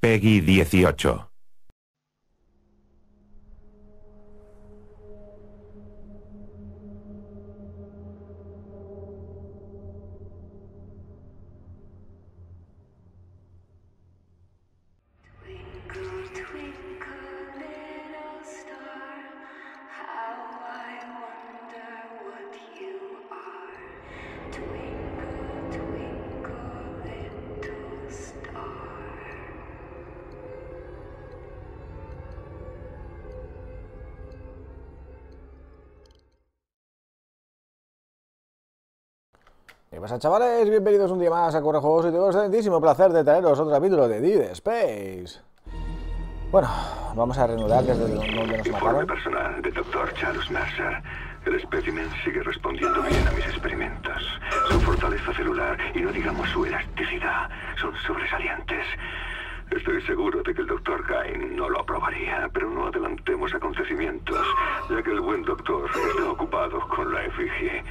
Peggy 18. ¿Qué pasa chavales? Bienvenidos un día más a Correjuegos y tengo el excelentísimo placer de traeros otro capítulo de Dead Space. Bueno, vamos a reanudar desde donde nos mataron. personal de Dr. Charles Mercer. El espécimen sigue respondiendo bien a mis experimentos. Su fortaleza celular y no digamos su elasticidad son sobresalientes. Estoy seguro de que el Dr. Kane no lo aprobaría, pero no adelantemos acontecimientos, ya que el buen doctor está ocupado con la efigie.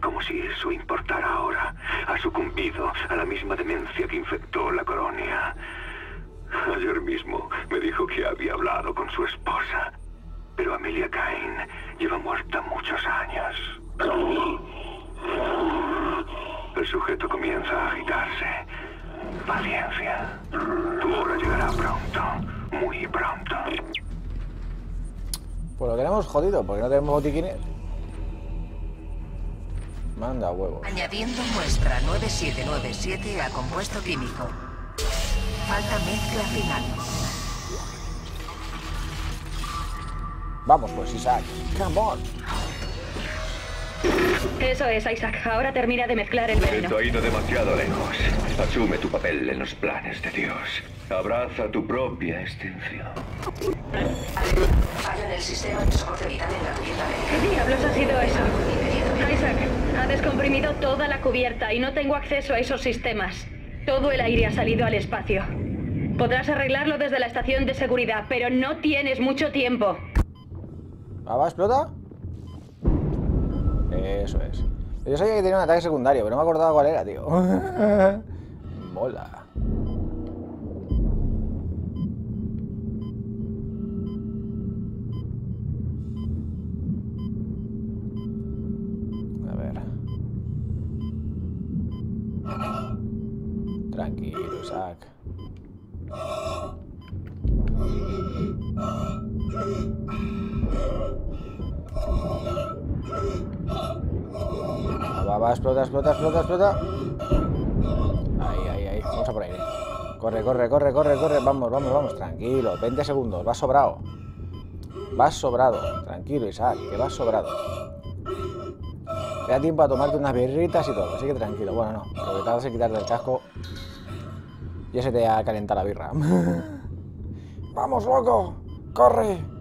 Como si eso importara. Ha sucumbido a la misma demencia que infectó la colonia. Ayer mismo me dijo que había hablado con su esposa. Pero Amelia Cain lleva muerta muchos años. El sujeto comienza a agitarse. Paciencia. Tu hora llegará pronto. Muy pronto. Pues lo tenemos jodido, porque no tenemos botiquines. Manda huevos. Añadiendo muestra 9797 a compuesto químico. Falta mezcla final. Vamos pues Isaac. Come on. Eso es, Isaac. Ahora termina de mezclar el veneno. ha ido demasiado lejos. Asume tu papel en los planes de Dios. Abraza tu propia extinción. Falla en el sistema de soporte vital en la cubierta médica. ¿Qué diablos ha sido eso? Isaac, ha descomprimido toda la cubierta y no tengo acceso a esos sistemas. Todo el aire ha salido al espacio. Podrás arreglarlo desde la estación de seguridad, pero no tienes mucho tiempo. ¿Ah, va, explota? Eso es. Yo sabía que tenía un ataque secundario, pero no me acordaba cuál era, tío. Mola. Explota, explota, explota, explota. Ahí, ahí, ahí. Vamos a por ahí. Corre, corre, corre, corre, corre. Vamos, vamos, vamos. Tranquilo. 20 segundos. Vas sobrado. Vas sobrado. Tranquilo, Isaac, que vas sobrado. Te da tiempo a tomarte unas birritas y todo. Así que tranquilo. Bueno, no. Lo que tardas en quitarte el casco. Ya se te ha calentado la birra. ¡Vamos, loco! ¡Corre!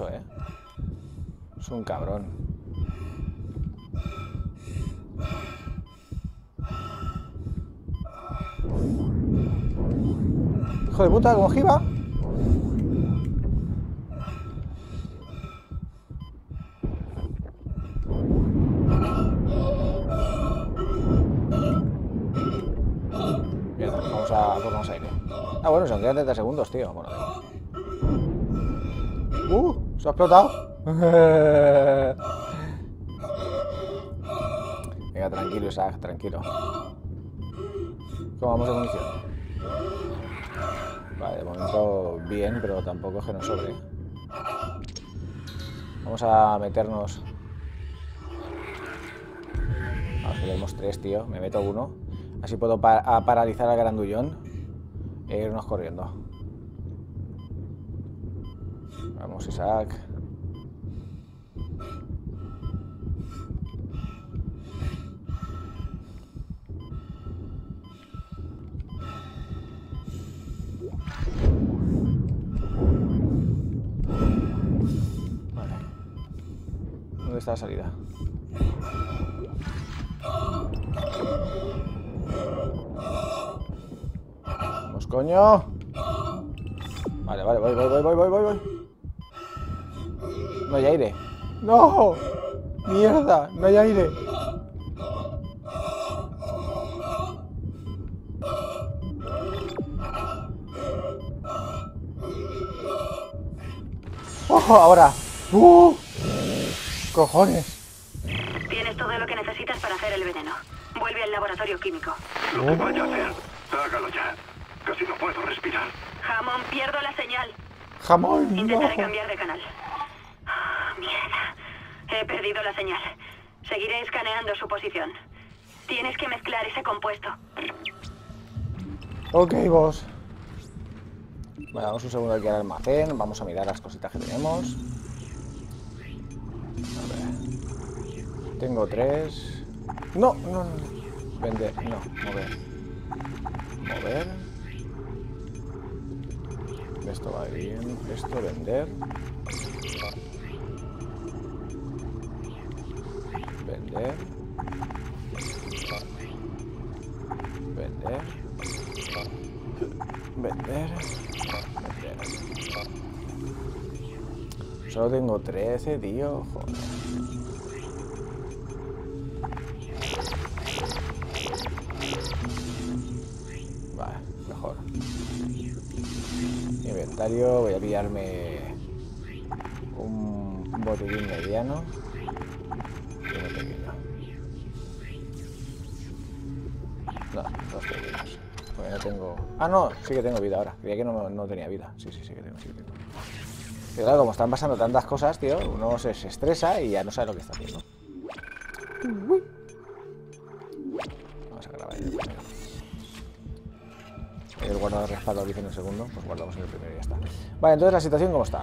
Nervioso, ¿eh? Es un cabrón. Hijo de puta, ¿cómo giba? Mierda, vamos a por aire. Ah, bueno, son quedan 30 segundos, tío. Bueno. ¡Se ha explotado! Venga, tranquilo, Isaac, tranquilo. ¿Cómo vamos de munición? Vale, de momento bien, pero tampoco es que nos sobre. Vamos a meternos... Vamos, que tenemos tres, tío. Me meto uno. Así puedo pa- a paralizar al grandullón e irnos corriendo. Vamos, Isaac. Vale. ¿Dónde está la salida? Vamos, coño. Vale, vale, voy, voy, voy, voy, voy, voy, voy. No hay aire. ¡No! ¡Mierda! ¡No hay aire! ¡Ojo! Ahora. ¡Uh! ¡Cojones! Tienes todo lo que necesitas para hacer el veneno. Vuelve al laboratorio químico. Lo que vaya a hacer, hágalo ya. Casi no puedo respirar. Jamón, pierdo la señal. ¡Jamón! no. Intentaré cambiar de canal. He perdido la señal. Seguiré escaneando su posición. Tienes que mezclar ese compuesto. Ok, vos. Vale, vamos un segundo aquí al almacén. Vamos a mirar las cositas que tenemos. A ver. Tengo tres. No, no, no. Vender, no, mover. Mover. Esto va bien. Esto, vender. Vender. Vender. Vender. Vender. Solo tengo 13, tío. Joder. Vale, mejor. Inventario, voy a pillarme un botiquín mediano Ah, no, sí que tengo vida ahora. Creía que no, no tenía vida. Sí, sí, sí que tengo, sí que tengo. Pero claro, como están pasando tantas cosas, tío, uno se, estresa y ya no sabe lo que está haciendo. Vamos a grabar el primero. El guardador de respaldo dice en el segundo, pues guardamos en el primero y ya está. Vale, entonces la situación cómo está.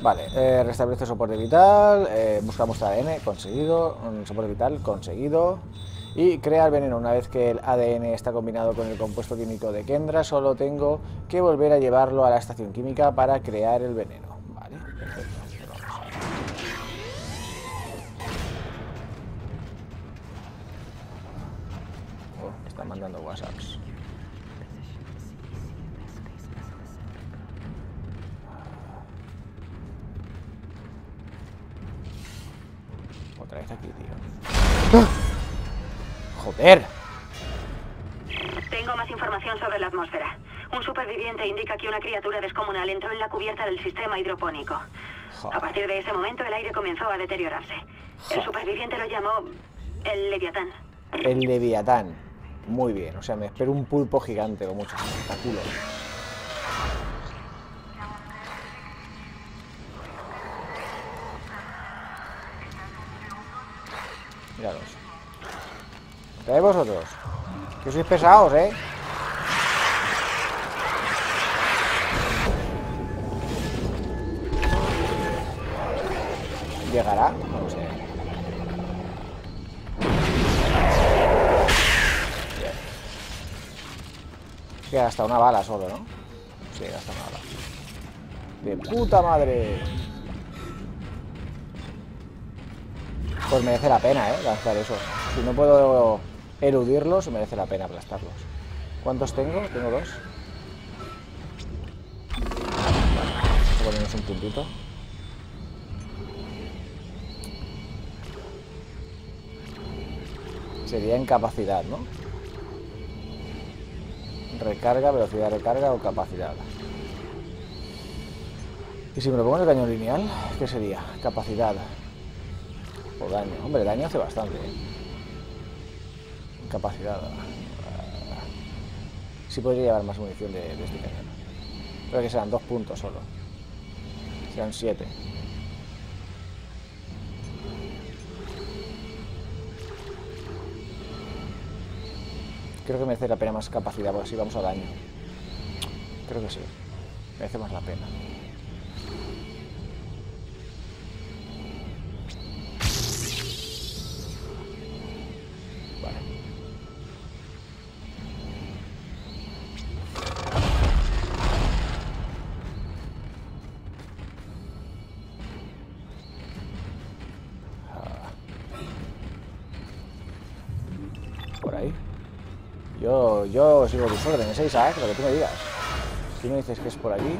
Vale, eh, restablece soporte vital, eh, busca muestra ADN, conseguido, un soporte vital, conseguido. Y crea el veneno. Una vez que el ADN está combinado con el compuesto químico de Kendra, solo tengo que volver a llevarlo a la estación química para crear el veneno. Vale, perfecto. Oh, están mandando WhatsApps. ¡Joder! Tengo más información sobre la atmósfera. Un superviviente indica que una criatura descomunal entró en la cubierta del sistema hidropónico. A partir de ese momento el aire comenzó a deteriorarse. El superviviente lo llamó el Leviatán. El Leviatán. Muy bien, o sea, me espero un pulpo gigante con muchos tentáculos. ¿Trae vosotros? Que sois pesados, ¿eh? ¿Llegará? No lo sé. Que gasta una bala solo, ¿no? Sí, gasta una bala. ¡De puta madre! Pues merece la pena, ¿eh? Lanzar eso. Si no puedo eludirlos, merece la pena aplastarlos. ¿Cuántos tengo? Tengo dos. Ponernos un puntito. Sería en capacidad, ¿no? Recarga, velocidad de recarga o capacidad. Y si me lo pongo en el cañón lineal, ¿qué sería? Capacidad. O daño. Hombre, daño hace bastante. ¿eh? Capacidad. Sí podría llevar más munición de, este cañón. Pero que serán dos puntos solo. Serán siete. Creo que merece la pena más capacidad, porque así vamos a daño. Creo que sí. Merece más la pena. Yo, yo sigo tus órdenes, ¿eh, Isaac? Lo que tú me digas. Si me dices que es por allí,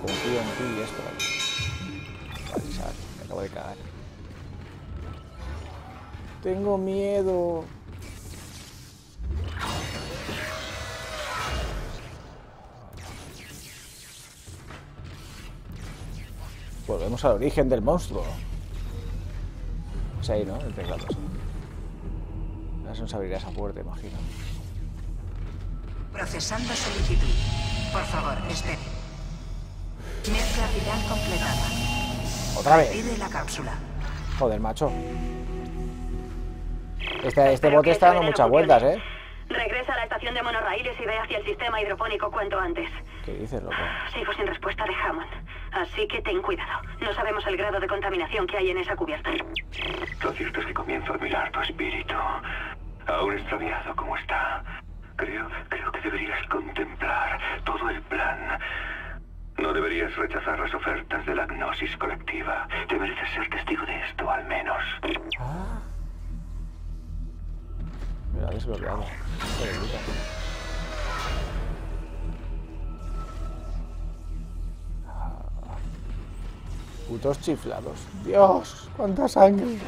confío en ti y es por allí. Vale, Isaac, me acabo de cagar. Tengo miedo. Volvemos al origen del monstruo. Es ahí, ¿no? El teclado. Ahora se nos abrirá esa puerta, imagino. Procesando solicitud. Por favor, espere. Mezcla viral completada. ¡Otra vez! Pide la cápsula. Joder, macho. Este, este bote está dando muchas vueltas, ¿eh? Regresa a la estación de monorraíles y ve hacia el sistema hidropónico cuanto antes. ¿Qué dices, loco? Sigo sin respuesta de Hammond. Así que ten cuidado. No sabemos el grado de contaminación que hay en esa cubierta. Lo cierto es que comienzo a admirar tu espíritu. Aún extraviado como está. Creo, que deberías contemplar todo el plan. No deberías rechazar las ofertas de la gnosis colectiva. Te mereces ser testigo de esto, al menos. Me lo ha desbloqueado. Ah. Putos chiflados. Dios, cuánta sangre.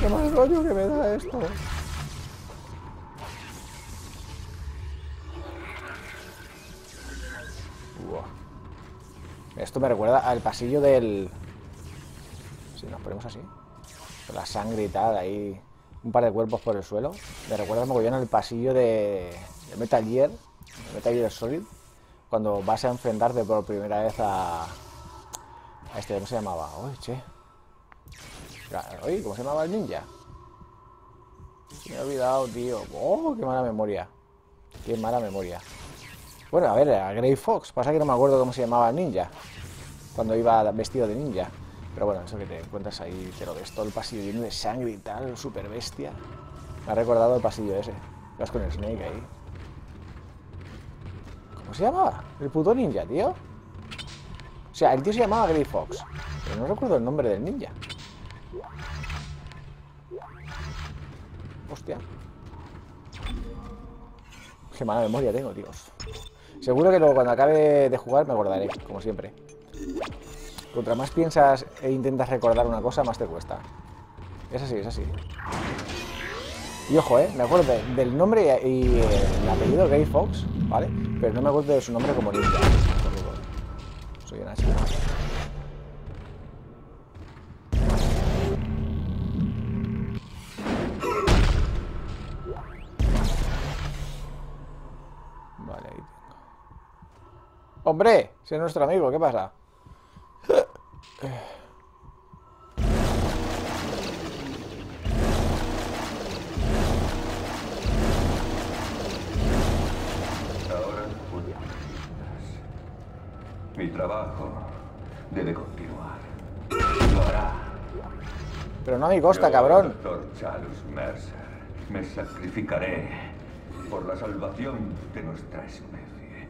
Qué mal rollo que me da esto. Esto me recuerda al pasillo del... Si nos ponemos así. La sangre y tal, ahí un par de cuerpos por el suelo. Me recuerda mogollón al pasillo de, de Metal Gear, de Metal Gear Solid, cuando vas a enfrentarte por primera vez a, a este, ¿cómo se llamaba? Uy, che. Oye, ¿cómo se llamaba el ninja? Me he olvidado, tío. Oh, qué mala memoria. Qué mala memoria. Bueno, a ver, a Grey Fox. Pasa que no me acuerdo cómo se llamaba el ninja. Cuando iba vestido de ninja. Pero bueno, eso que te encuentras ahí, te lo ves todo el pasillo lleno de sangre y tal, super bestia. Me ha recordado el pasillo ese. Vas con el Snake ahí. ¿Cómo se llamaba? El puto ninja, tío. O sea, el tío se llamaba Grey Fox. Pero no recuerdo el nombre del ninja. Hostia. Qué mala memoria tengo, tíos. Seguro que luego cuando acabe de jugar me acordaré, como siempre. Contra más piensas e intentas recordar una cosa, más te cuesta. Es así, es así. Y ojo, eh, me acuerdo de- del nombre y, y, eh, el apellido Gay Fox, ¿vale? Pero no me acuerdo de su nombre como ninja. Soy una chica. Vale, ahí tengo. ¡Hombre! Si es nuestro amigo, ¿qué pasa? Ahora Mi trabajo debe continuar. Lo hará. Pero no a mi costa, Yo, cabrón. Doctor Charles Mercer, me sacrificaré por la salvación de nuestra especie.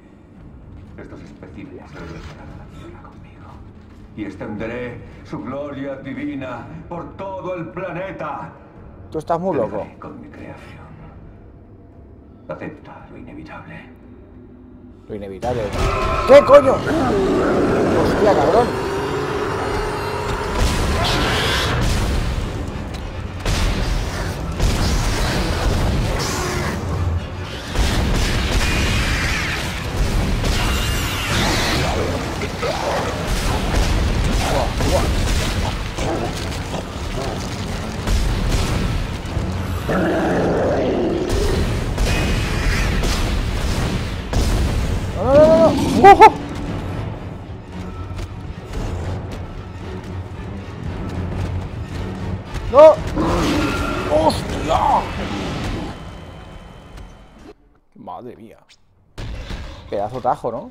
Estos especímenes regresarán a la Tierra conmigo. Y extenderé su gloria divina por todo el planeta. Tú estás muy loco. con mi creación. Acepta lo inevitable. Lo inevitable. ¿Qué coño? Hostia, cabrón. Tajo, ¿no?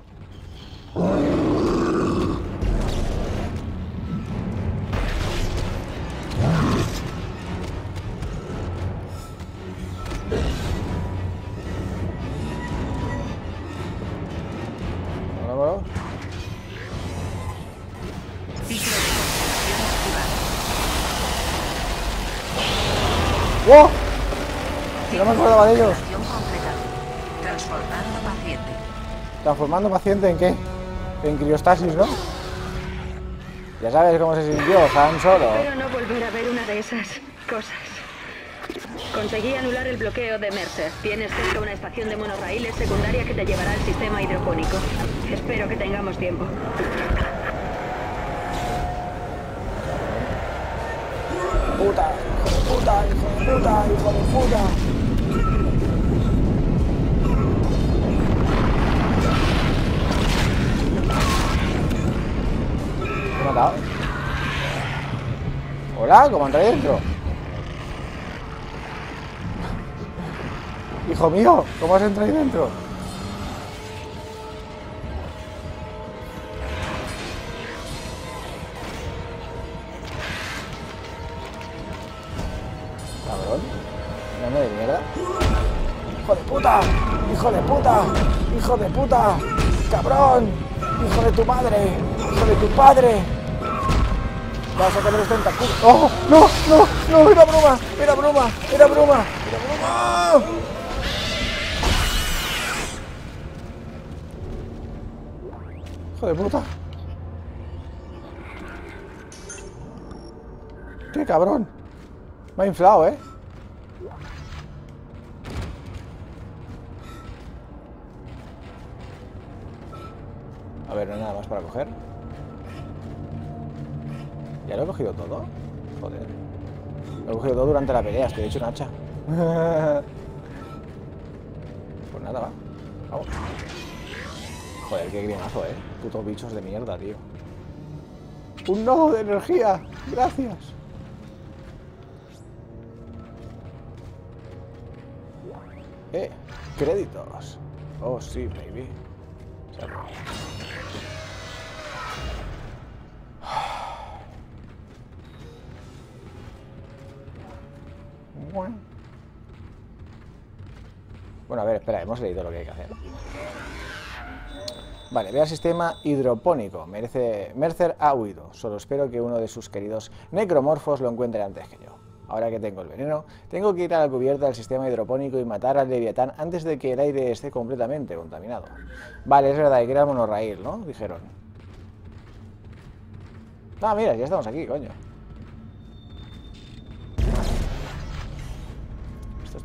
¡Wow! Que no me acordaba de ellos. Transportando paciente. Transformando paciente en qué? En criostasis, ¿no? Ya sabes cómo se sintió Han Solo. Espero no volver a ver una de esas cosas. Conseguí anular el bloqueo de Mercer. Tienes cerca una estación de monorraíles secundaria que te llevará al sistema hidropónico. Espero que tengamos tiempo. Puta, hijo de puta, hijo de puta, hijo de puta. ¿Me he matado? Hola, ¿cómo entra ahí dentro? Hijo mío, ¿cómo has entrado ahí dentro? Cabrón. Dame de mierda. ¡Hijo de puta! ¡Hijo de puta! ¡Hijo de puta! ¡Cabrón! ¡Hijo de tu madre! ¡Hijo de tu padre! Vas a tener los tentáculos. ¡Oh! ¡No! ¡No! ¡No! ¡Era broma! ¡Era broma! ¡Era broma! ¡Era broma! ¡Hijo de puta! ¡Qué cabrón! Me ha inflado, ¿eh? A ver, no hay nada más para coger. ¿Ya lo he cogido todo? Joder. Lo he cogido todo durante la pelea, estoy hecho un hacha. pues nada, va. Vamos. Joder, qué grimazo, eh. Putos bichos de mierda, tío. ¡Un nodo de energía! ¡Gracias! Eh, créditos. Oh, sí, baby. Bueno, a ver, espera, hemos leído lo que hay que hacer. Vale, ve al sistema hidropónico. Mercer ha huido. Solo espero que uno de sus queridos necromorfos lo encuentre antes que yo. Ahora que tengo el veneno, tengo que ir a la cubierta del sistema hidropónico y matar al Leviatán antes de que el aire esté completamente contaminado. Vale, es verdad, que ir al monorraíl, ¿no? Dijeron. Ah, mira, ya estamos aquí, coño.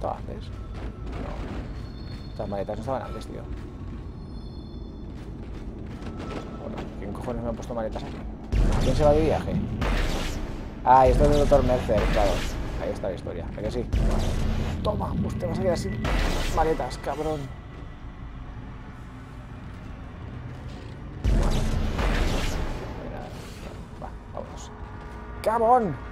Estaba antes? No. Estas maletas no estaban antes, tío. Bueno, ¿quién cojones me han puesto maletas aquí? ¿Quién se va de viaje? Ah, esto es del doctor Mercer, claro. Ahí está la historia, ¿a que sí? Toma, pues te vas a quedar sin maletas, cabrón. Va, vámonos. ¡Cabón!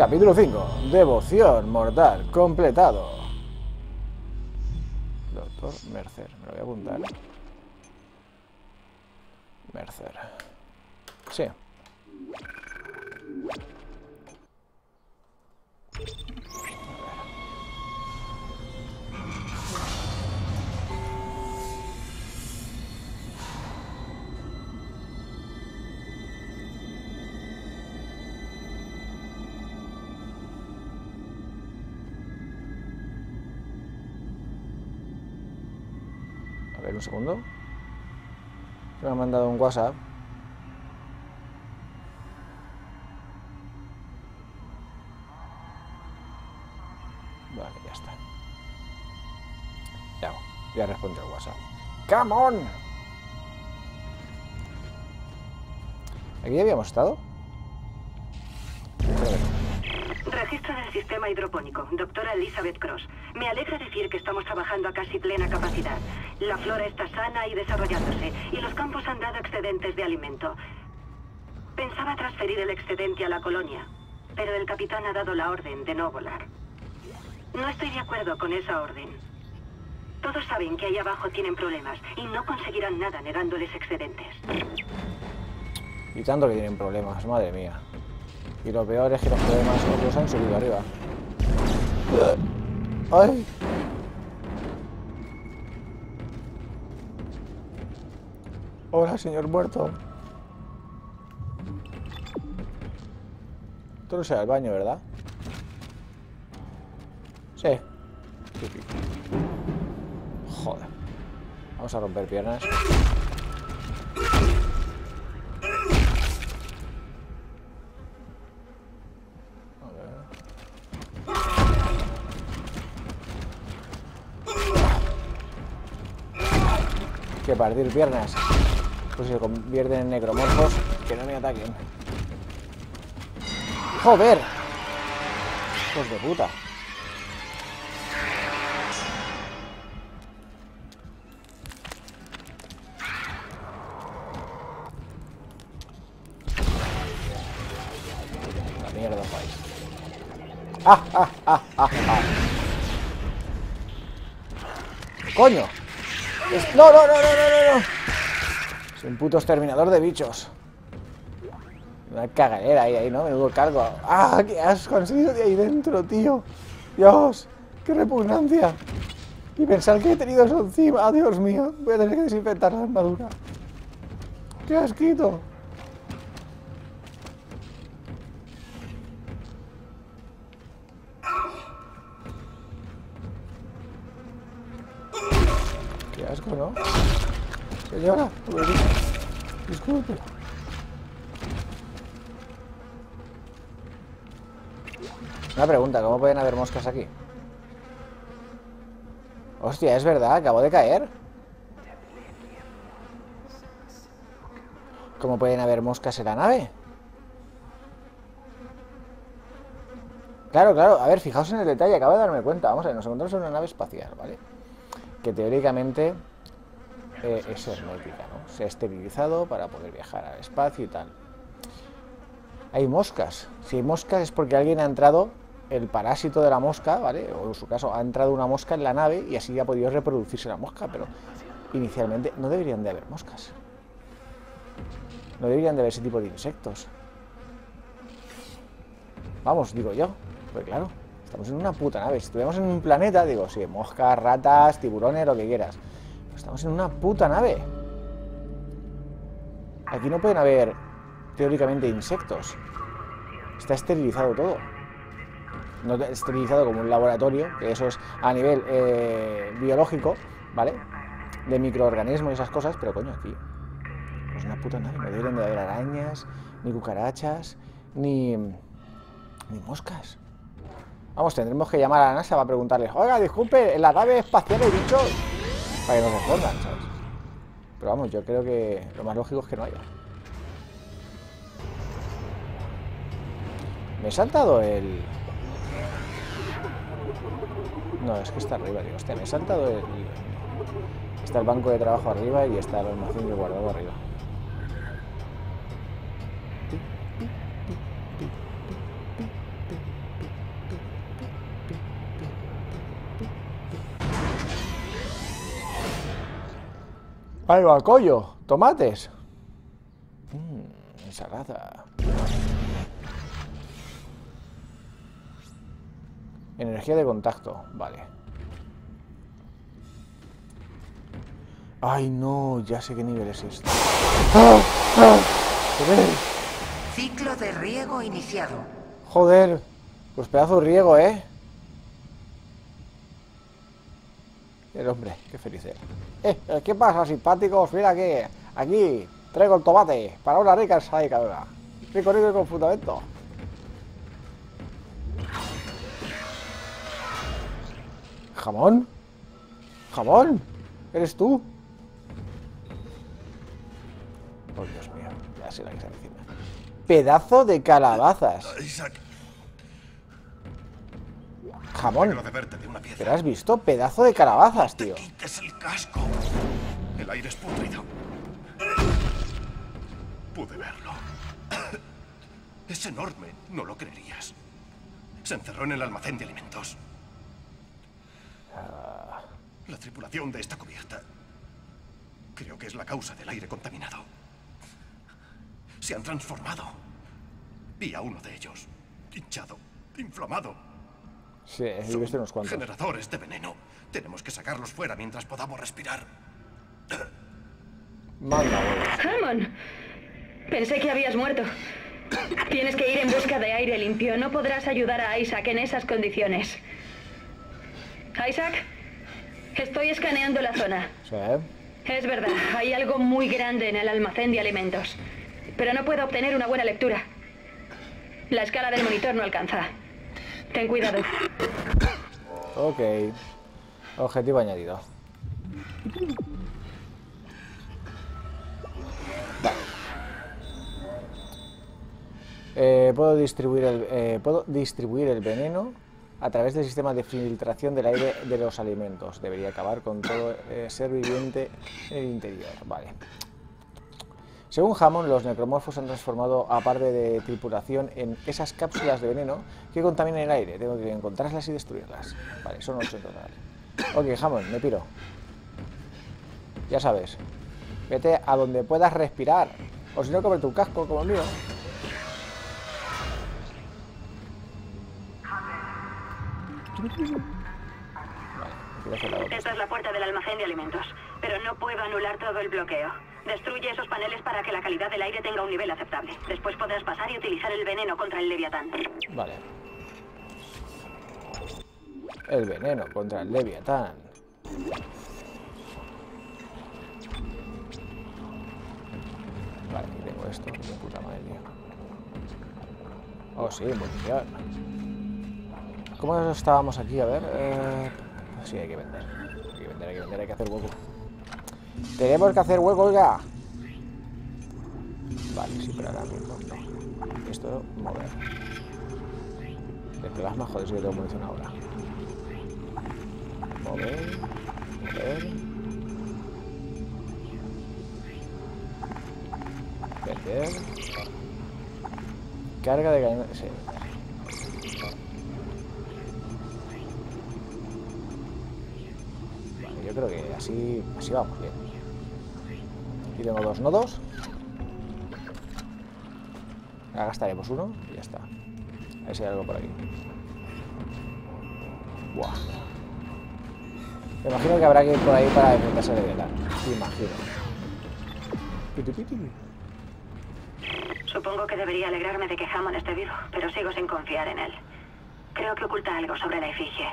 Capítulo 5. Devoción mortal. Completado. Doctor Mercer. Me lo voy a apuntar. Mercer. Sí. Segundo. Me ha mandado un WhatsApp. Vale, ya está. Ya, ya responde el WhatsApp. ¡Come on! ¿Aquí ya habíamos estado? Registro del sistema hidropónico. Doctora Elizabeth Cross. Me alegra decir que estamos trabajando a casi plena capacidad. La flora está sana y desarrollándose, y los campos han dado excedentes de alimento. Pensaba transferir el excedente a la colonia, pero el capitán ha dado la orden de no volar. No estoy de acuerdo con esa orden. Todos saben que ahí abajo tienen problemas y no conseguirán nada negándoles excedentes. Y tanto que tienen problemas, madre mía. Y lo peor es que los problemas otros han subido arriba. ¡Ay! Hola, señor muerto. Esto no será el baño, ¿verdad? Sí. Sí. Vamos a romper piernas. Que partir piernas. Pues se convierten en necromorfos que no me ataquen. ¡Joder! Hijos de puta. La mierda. ¡Ah, ah, ah, ah, ah! ¡Coño! ¡No, no, no, no, no, no! Es un puto exterminador de bichos. Una cagadera ahí, ahí, ¿no? Menudo cargo. ¡Ah, qué asco han salido de ahí dentro, tío! ¡Dios! ¡Qué repugnancia! Y pensar que he tenido eso encima. ¡Ah, Dios mío! Voy a tener que desinfectar la armadura. ¡Qué asquito! Qué asco, ¿no? Señora, disculpe. Una pregunta, ¿cómo pueden haber moscas aquí? Hostia, es verdad, acabo de caer. ¿Cómo pueden haber moscas en la nave? Claro, claro, a ver, fijaos en el detalle, acabo de darme cuenta. Vamos a ver, nos encontramos en una nave espacial, ¿vale? Que teóricamente eh, es hermética, ¿no? Se ha esterilizado para poder viajar al espacio y tal. Hay moscas. Si hay moscas es porque alguien ha entrado, el parásito de la mosca, ¿vale? O en su caso, ha entrado una mosca en la nave y así ha podido reproducirse la mosca, pero inicialmente no deberían de haber moscas. No deberían de haber ese tipo de insectos. Vamos, digo yo. Pues claro, estamos en una puta nave. Si estuviéramos en un planeta, digo, sí, moscas, ratas, tiburones, lo que quieras. Estamos en una puta nave. Aquí no pueden haber, teóricamente, insectos. Está esterilizado todo. No esterilizado como un laboratorio, que eso es a nivel eh, biológico, ¿vale? De microorganismos y esas cosas, pero coño, aquí es una puta nave. No deberían de haber arañas, ni cucarachas, ni, ni moscas. Vamos, tendremos que llamar a la NASA para preguntarles, oiga, disculpe, en la nave espacial hay bichos. Para que nos respondan, ¿sabes? Pero vamos, yo creo que lo más lógico es que no haya. Me he saltado el... No, es que está arriba, digo, hostia, me he saltado el... Está el banco de trabajo arriba y está el almacén de guardado arriba. Ahí va, collo, tomates. Mmm, ensalada. Energía de contacto, vale. Ay, no, ya sé qué nivel es este. ¡Ah! ¡Ah! Joder, Ciclo de riego iniciado. joder. Pues pedazo de riego, ¿eh? El hombre, qué feliz era. Eh, eh, ¿qué pasa, simpáticos? Mira que aquí traigo el tomate para una rica ensalada. Rico, rico y con fundamento. ¿Jamón? ¿Jamón? ¿Eres tú? Oh, Dios mío, ya sé la que se avecina. Pedazo de calabazas. Jamón. quiero de verte de una pieza. ¿Pero has visto? Pedazo de calabazas, tío. quites el casco. El aire es pútrido. Pude verlo. Es enorme, no lo creerías. Se encerró en el almacén de alimentos. La tripulación de esta cubierta creo que es la causa del aire contaminado. Se han transformado. Vi a uno de ellos, hinchado, inflamado. Sí, Son visto unos cuantos. generadores de veneno. Tenemos que sacarlos fuera mientras podamos respirar. Manda. Hammond, pensé que habías muerto. Tienes que ir en busca de aire limpio. No podrás ayudar a Isaac en esas condiciones. Isaac, estoy escaneando la zona. Sí. Es verdad, hay algo muy grande en el almacén de alimentos. Pero no puedo obtener una buena lectura. La escala del monitor no alcanza. Ten cuidado. Ok. Objetivo añadido. Eh, puedo, distribuir el, eh, puedo distribuir el veneno a través del sistema de filtración del aire de los alimentos. Debería acabar con todo eh, ser viviente en el interior. Vale. Según Hammond, los necromorfos han transformado a parte de tripulación en esas cápsulas de veneno que contaminan el aire. Tengo que encontrarlas y destruirlas. Vale, son ocho en total. Ok, Hammond, me piro. Ya sabes. Vete a donde puedas respirar. O si no, come tu casco como el mío. Vale. Esta es la puerta del almacén de alimentos, pero no puedo anular todo el bloqueo. Destruye esos paneles para que la calidad del aire tenga un nivel aceptable. Después podrás pasar y utilizar el veneno contra el leviatán. Vale. El veneno contra el Leviatán. Vale, tengo esto. Puta madre, tío. Oh, sí, munición. ¿Cómo estábamos aquí? A ver. Eh... Sí, hay que vender. Hay que vender, hay que vender, hay que hacer hueco. Tenemos que hacer hueco, oiga. Vale, sí, pero ahora mismo no. Esto, mover. De plasma, joder, si yo tengo munición ahora. Mover, mover. Vender. Carga de cañón. Sí, yo creo que así, así vamos bien. Aquí tengo dos nodos. Ahora gastaremos uno y ya está. A ver si hay algo por aquí. Buah. Me imagino que habrá que ir por ahí para enfrentarse a Leviatán. Imagino. Supongo que debería alegrarme de que Hammond esté vivo, pero sigo sin confiar en él. Creo que oculta algo sobre la efigie.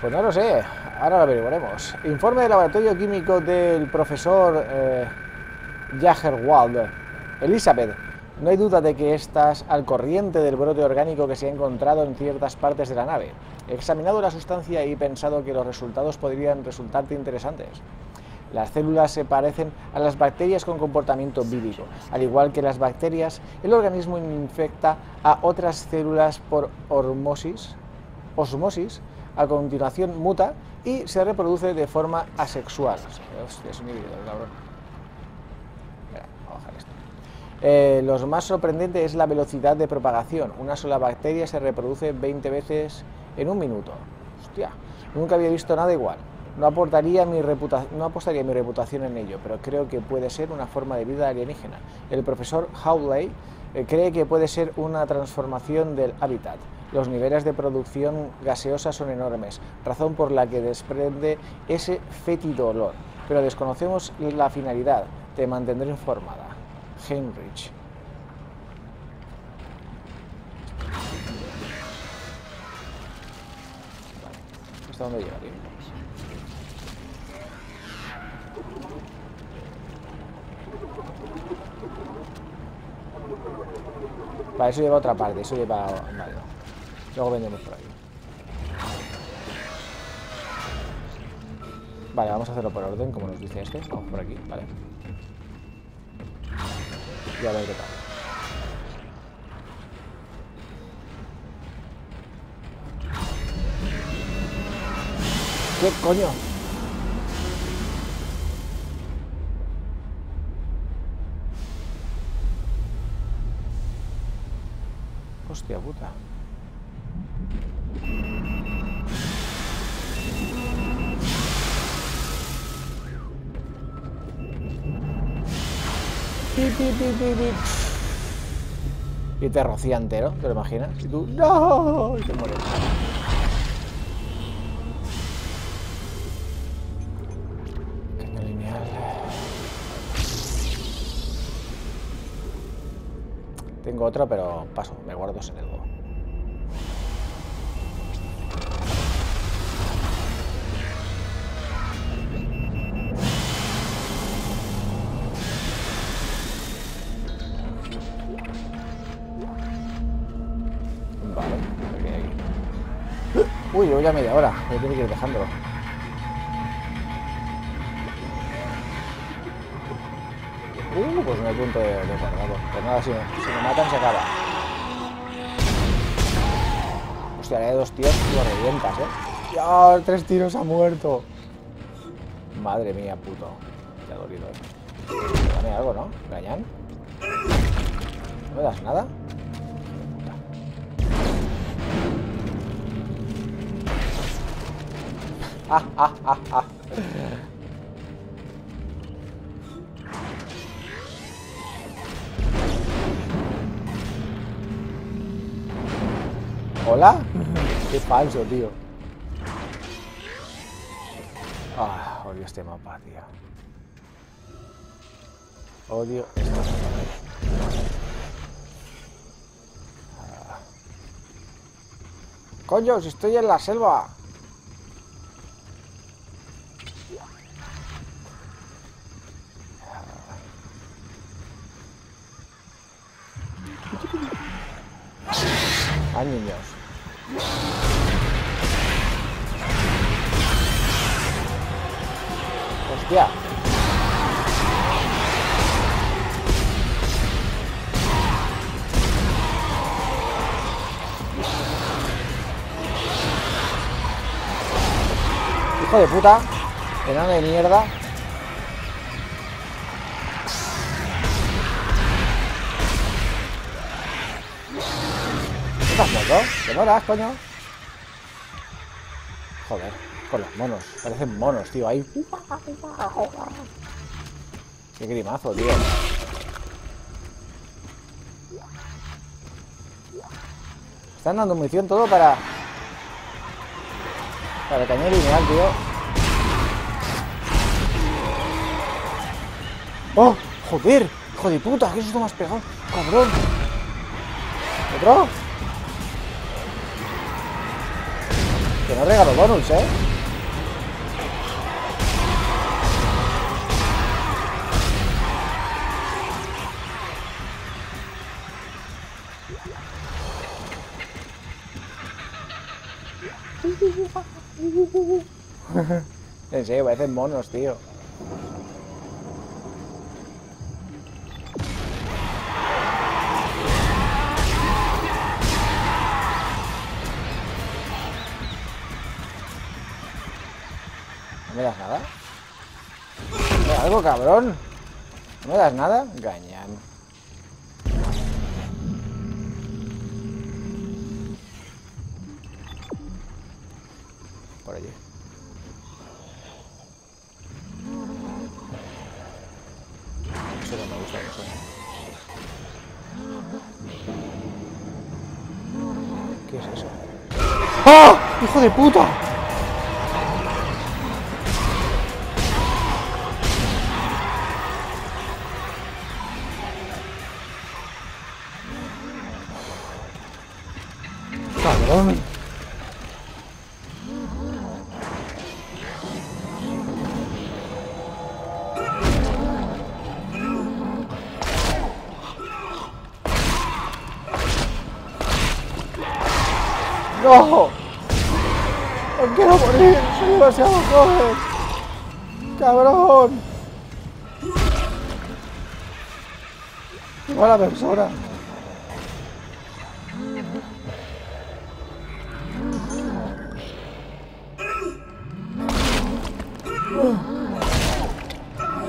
Pues no lo sé, ahora lo averiguaremos. Informe del laboratorio químico del profesor eh, Jagerwald. Elizabeth, no hay duda de que estás al corriente del brote orgánico que se ha encontrado en ciertas partes de la nave. He examinado la sustancia y he pensado que los resultados podrían resultarte interesantes. Las células se parecen a las bacterias con comportamiento vírico. Al igual que las bacterias, el organismo infecta a otras células por osmosis, osmosis a continuación muta y se reproduce de forma asexual. Hostia. Eh, lo más sorprendente es la velocidad de propagación. Una sola bacteria se reproduce 20 veces en un minuto. Nunca había visto nada igual. No apostaría mi reputación en ello, pero creo que puede ser una forma de vida alienígena. El profesor Howley eh, cree que puede ser una transformación del hábitat. Los niveles de producción gaseosa son enormes, razón por la que desprende ese fétido olor. Pero desconocemos la finalidad. Te mantendré informada. Heinrich. ¿Hasta dónde llega, tío? Vale, eso lleva a otra parte, eso lleva... Luego vendemos por aquí. Vale, vamos a hacerlo por orden, como nos dice este. Vamos por aquí, vale. Y a ver qué tal. ¿Qué coño? Hostia puta. Y te rocía entero, ¿te lo imaginas? Y tú, ¡no! Y te mueres. Lineal. Tengo otro, pero paso, me guardo ese dedo. Ya media hora. Voy a tener que ir dejándolo. Uh, pues no hay punto de, de cargado. Pues nada, si, si me matan se acaba. Hostia, le de dos tiros lo revientas, ¿eh? ¡Ya! Tres tiros ha muerto. Madre mía, puto. Te ha dolido, ¿eh? Dame algo, ¿no? ¿Gañán? ¿No me das nada? ¿Hola? Qué falso, tío. Ah, odio este mapa, tío. Odio este mapa. Ah. Coño, si estoy en la selva. Ah, niños. Hostia. Hijo de puta. Enano de mierda. ¿Te coño? Joder, con los monos. Parecen monos, tío. Ahí. Qué grimazo, tío. Están dando munición todo para... Para cañón lineal, tío. ¡Oh! ¡Joder! ¡Hijo de puta! ¿Qué susto más pegado? ¡Cabrón! ¿Otro? No regalo bonus, ¿eh? en serio, parecen monos, tío. Das nada? ¿Me das algo, cabrón? ¿No me das nada? Gañán. Por allí. Eso no me gusta, eso. ¿Qué es eso? ¡Ah! ¡Hijo de puta! ¡Qué mala persona!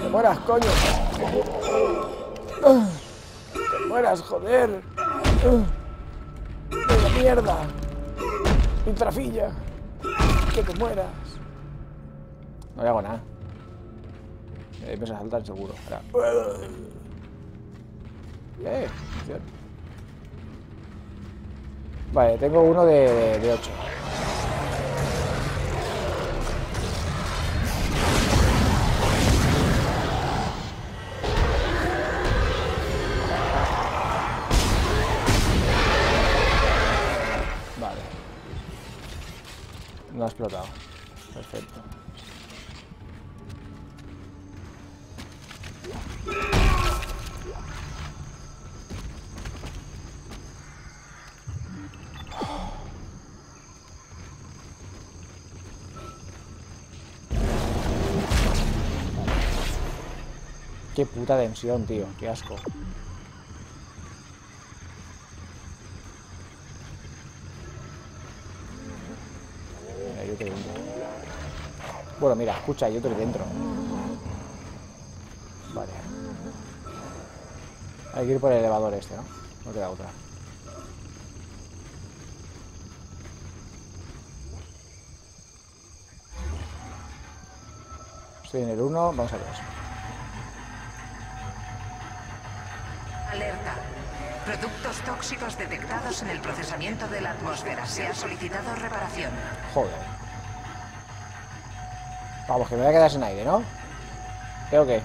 ¡Te mueras, coño! ¡Te mueras, joder! ¡De la mierda! ¡Intrafilla! ¡Que te mueras! No le hago nada. Me saltar seguro. Espera. Eh, función. Vale, tengo uno de, de 8. Vale. No ha explotado. Perfecto. Puta tensión, tío. Qué asco. Mira, otro dentro. Bueno, mira, escucha, hay otro dentro. Vale. Hay que ir por el elevador este, ¿no? No queda otra. Estoy en el 1, vamos a ver Alerta. Productos tóxicos detectados en el procesamiento de la atmósfera. Se ha solicitado reparación. Joder. Vamos, que me voy a quedar sin aire, ¿no? Creo que.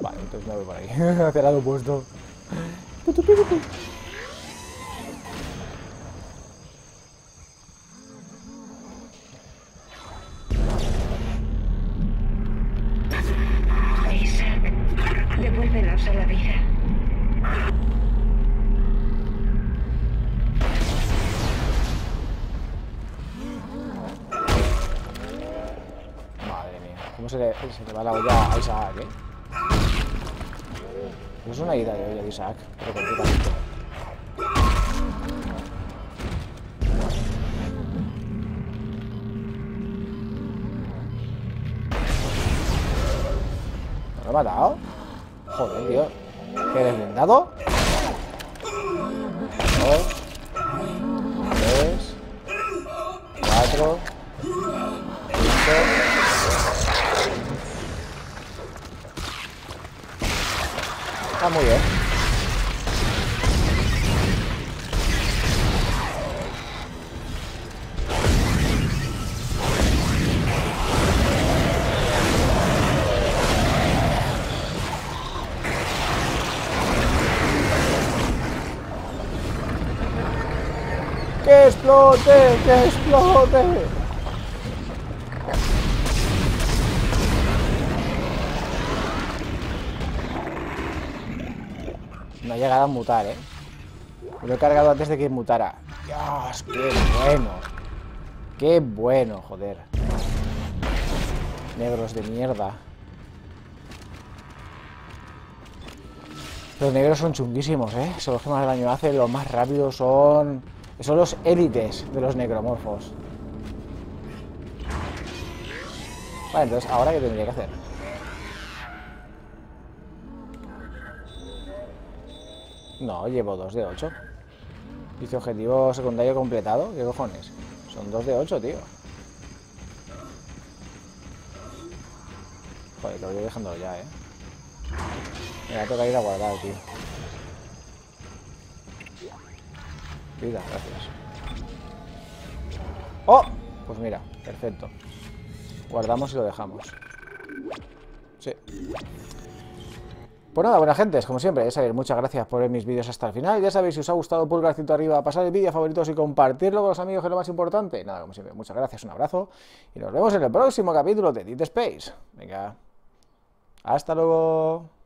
Vale, entonces me voy por ahí. Hacia el lado opuesto. ¿Cómo se le, se le va la olla a Isaac, eh? Es una ida de olla de Isaac, pero completamente. ¿No lo he matado? Joder, tío. ¿Qué eres blindado? Dos. Muy bien. ¿Eh? Lo he cargado antes de que mutara. ¡Dios! ¡Qué bueno! ¡Qué bueno, joder! Negros de mierda. Los negros son chunguísimos, ¿eh? Son los que más daño hacen, los más rápidos son... Son los élites de los necromorfos. Vale, entonces, ¿ahora qué tendría que hacer? No, llevo 2 de 8. Dice objetivo secundario completado. ¿Qué cojones? Son 2 de 8, tío. Joder, lo voy dejando ya, eh. Mira, toca ir a guardar, tío. Vida, gracias. ¡Oh! Pues mira, perfecto. Guardamos y lo dejamos. Sí. Pues nada, buena gente, como siempre, ya sabéis, muchas gracias por ver mis vídeos hasta el final. Ya sabéis, si os ha gustado, pulgarcito arriba, pasar el vídeo a favoritos y compartirlo con los amigos, que es lo más importante. Nada, como siempre, muchas gracias, un abrazo y nos vemos en el próximo capítulo de Dead Space. Venga, hasta luego.